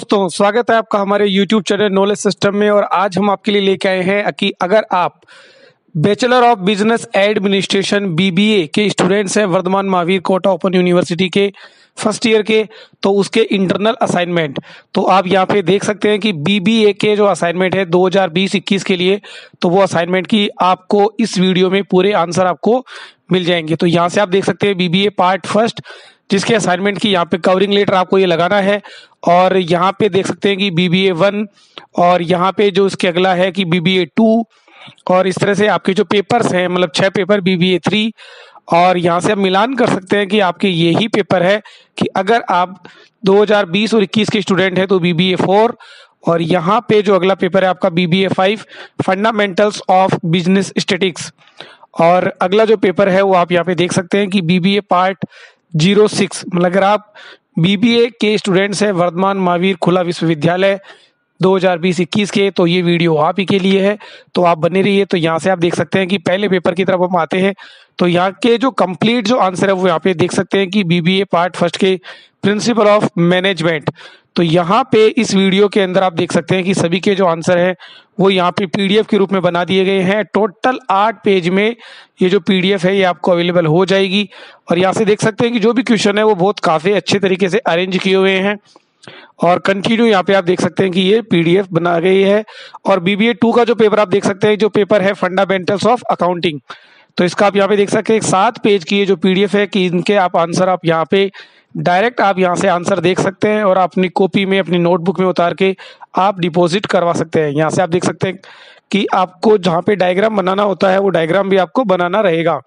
दोस्तों, स्वागत है आपका हमारे YouTube चैनल नॉलेज सिस्टम में और आज हम आपके लिए लेके आए हैं कि अगर आप bachelor of business administration BBA के स्टूडेंट्स हैं, वर्धमान महावीर कोटा ओपन यूनिवर्सिटी के फ़र्स्ट ईयर के तो उसके इंटरनल असाइनमेंट तो आप यहाँ पे देख सकते हैं कि बीबीए के जो असाइनमेंट है 2020-21 के लिए तो वो असाइनमेंट की आपको इस वीडियो में पूरे आंसर आपको मिल जाएँगे। तो यहाँ से आप देख सकते हैं बीबीए पार्ट फ़र्स्ट जिसके असाइनमेंट की यहाँ पे कवरिंग लेटर आपको ये लगाना है। और यहाँ पे देख सकते हैं कि बीबीए वन और यहाँ पे जो इसके अगला है कि बीबीए टू और इस तरह से आपके जो पेपर्स हैं मतलब छह पेपर बीबीए थ्री और यहाँ से आप मिलान कर सकते हैं कि आपके यही पेपर है कि अगर आप 2020 और 21 के स्टूडेंट हैं तो बीबीए फोर और यहाँ पे जो अगला पेपर है आपका BBA five fundamentals of business statics और अगला जो पेपर है वो आप यहाँ पे देख सकते हैं कि बीबीए पार्ट ज़ीरो सिक्स। मतलब अगर आप बीबीए के स्टूडेंट्स हैं, वर्धमान महावीर खुला विश्वविद्यालय 2020-21 के तो ये वीडियो आप ही के लिए है। तो आप बने रहिए तो यहाँ से आप देख सकते हैं कि पहले पेपर की तरफ़ हम आते हैं। तो यहाँ के जो कंप्लीट जो आंसर है, वो यहाँ पे देख सकते हैं कि बीबीए पार्ट फ़र्स्ट के प्रिंसिपल ऑफ़ मैनेजमेंट तो यहाँ पे इस वीडियो के अंदर आप देख सकते हैं कि सभी के जो आंसर है, वो यहाँ पे पीडीएफ के रूप में बना दिए गए हैं। टोटल आठ पेज में ये जो पीडीएफ है, ये आपको अवेलेबल हो जाएगी। और यहाँ से देख सकते हैं कि जो भी क्वेश्चन है, वो बहुत काफ़ी अच्छे तरीके से अरेंज किए हुए हैं। और कंटिन्यू यहाँ पे आप देख सकते हैं कि ये पीडीएफ बना गई है। और बीबीए टू का जो पेपर आप देख सकते हैं, जो पेपर है फंडामेंटल्स ऑफ़ अकाउंटिंग तो इसका आप यहाँ पे देख सकते हैं, सात पेज की ये जो पीडीएफ है कि इनके आप आंसर आप यहाँ पे डायरेक्ट आप यहाँ से आंसर देख सकते हैं और अपनी कॉपी में, अपनी नोटबुक में उतार के आप डिपॉजिट करवा सकते हैं। यहाँ से आप देख सकते हैं कि आपको जहाँ पे डायग्राम बनाना होता है, वो डायग्राम भी आपको बनाना रहेगा।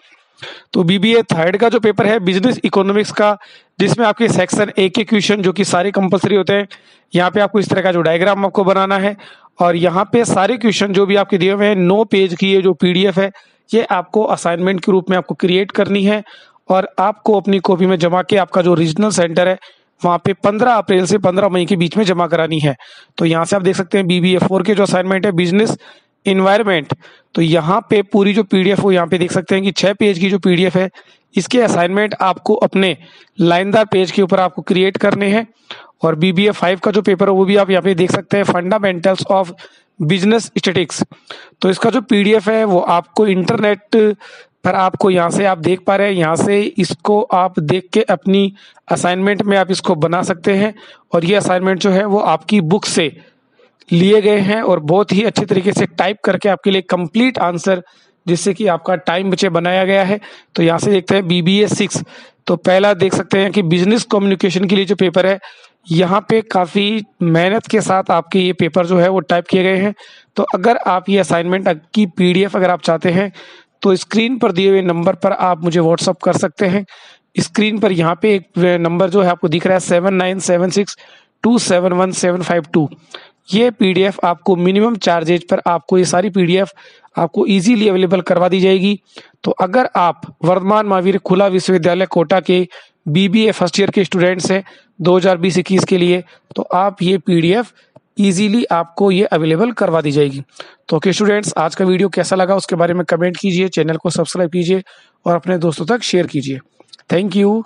तो बीबीए थर्ड का जो पेपर है बिज़नेस इकोनॉमिक्स का, जिसमें आपके सेक्शन ए के क्वेश्चन जो कि सारे कंपलसरी होते हैं, यहाँ पे आपको इस तरह का जो डायग्राम आपको बनाना है और यहाँ पे सारे क्वेश्चन जो भी आपके दिए हुए हैं, नौ पेज की ये जो पीडीएफ है, ये आपको असाइनमेंट के रूप में आपको क्रिएट करनी है और आपको अपनी कॉपी में जमा के आपका जो रीजनल सेंटर है, वहाँ पे 15 अप्रैल से 15 मई के बीच में जमा करानी है। तो यहाँ से आप देख सकते हैं बीबीए फोर के जो असाइनमेंट है बिज़नेस इन्वायरमेंट तो यहाँ पे पूरी जो पीडीएफ हो यहाँ पे देख सकते हैं कि छह पेज की जो पीडीएफ है, इसके असाइनमेंट आपको अपने लाइनदार पेज के ऊपर आपको क्रिएट करने हैं। और बीबीए फाइव का जो पेपर है, वो भी आप यहाँ पे देख सकते हैं फंडामेंटल्स ऑफ़ बिज़नेस स्टेटिक्स तो इसका जो पीडीएफ है, वो आपको इंटरनेट पर आपको यहाँ से आप देख पा रहे हैं, यहाँ से इसको आप देख के अपनी असाइनमेंट में आप इसको बना सकते हैं। और ये असाइनमेंट जो है वो आपकी बुक से लिए गए हैं और बहुत ही अच्छे तरीके से टाइप करके आपके लिए कंप्लीट आंसर जिससे कि आपका टाइम बचे बनाया गया है। तो यहाँ से देखते हैं बीबीए सिक्स तो पहला देख सकते हैं कि बिज़नेस कम्युनिकेशन के लिए जो पेपर है, यहाँ पे काफ़ी मेहनत के साथ आपके ये पेपर जो है वो टाइप किए गए हैं। तो अगर आप ये असाइनमेंट की पीडीएफ अगर आप चाहते हैं तो स्क्रीन पर दिए हुए नंबर पर आप मुझे व्हाट्सअप कर सकते हैं। स्क्रीन पर यहाँ पे एक नंबर जो है आपको दिख रहा है seven nine seven six two seven one seven five two ये पीडीएफ आपको मिनिमम चार्जेज पर आपको ये सारी पीडीएफ आपको इजीली अवेलेबल करवा दी जाएगी। तो अगर आप वर्धमान महावीर खुला विश्वविद्यालय कोटा के बीबीए फ़र्स्ट ईयर के स्टूडेंट्स हैं 2020-21 के लिए तो आप ये पीडीएफ इजीली आपको ये अवेलेबल करवा दी जाएगी। तो ओके स्टूडेंट्स आज का वीडियो कैसा लगा उसके बारे में कमेंट कीजिए चैनल को सब्सक्राइब कीजिए और अपने दोस्तों तक शेयर कीजिए। Thank you